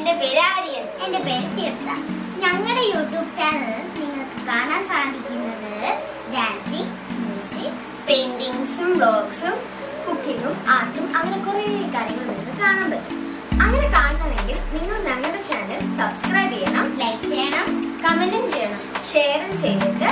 എന്റെ ആര്യൻ. എന്റെ പേര് തീർത്ഥ ഞങ്ങളുടെ യൂട്യൂബ് ചാനൽ നിങ്ങൾക്ക് കാണാൻ സാധിക്കുന്നത് ഡാൻസിങ് മ്യൂസിക് പെയിന്റിങ്സും ബ്ലോഗ്സും കുക്കിങ്ങും ആർട്ടും അങ്ങനെ കുറേ കാര്യങ്ങൾ നിങ്ങൾക്ക് കാണാൻ പറ്റും. അങ്ങനെ കാണണമെങ്കിൽ നിങ്ങൾ ഞങ്ങളുടെ ചാനൽ സബ്സ്ക്രൈബ് ചെയ്യണം ലൈക്ക് ചെയ്യണം കമന്റും ചെയ്യണം ഷെയറും ചെയ്തിട്ട്